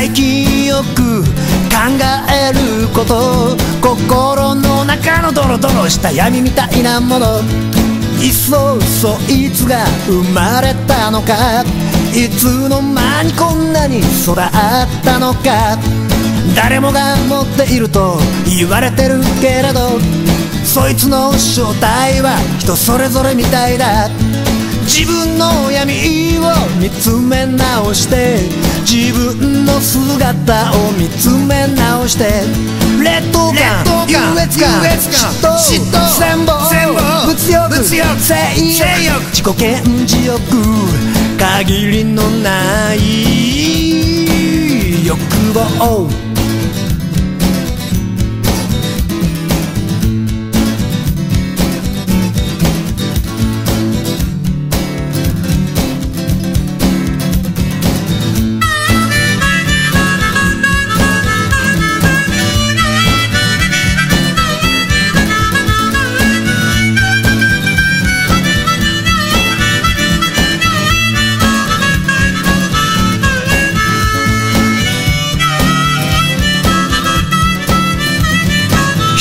最近よく考えること。心の中のドロドロした闇みたいなもの。いっそそいつが生まれたのか。いつの間にこんなに育ったのか。誰もが持っていると言われてるけれど。そいつの正体は人それぞれみたいだ。自分の闇を見つめ直して。自分の姿を見つめ直して劣等感優越感嫉妬戦望物欲性欲自己顕示欲限りのない欲望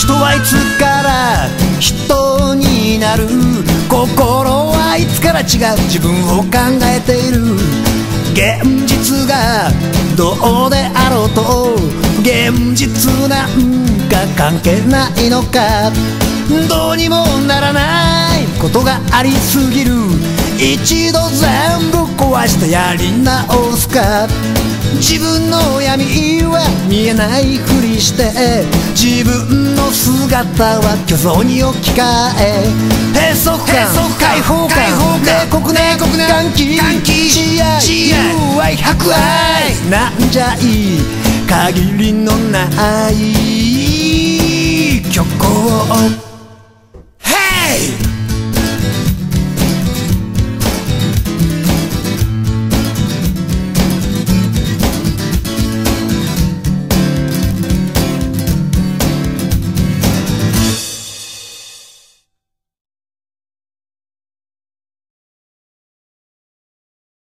人はいつから人になる。心はいつから違う。自分を考えている。現実がどうであろうと現実なんか関係ないのかどうにもならないことがありすぎる。一度全やり直すか自分の闇は見えないふりして。自分の姿は虚像に置き換え。閉塞感解放感冷酷な歓喜慈愛友愛博愛。なんじゃい限りのない。虚構